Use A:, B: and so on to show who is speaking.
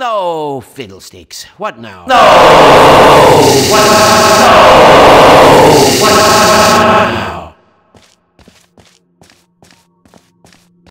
A: No, fiddlesticks. What now?
B: No!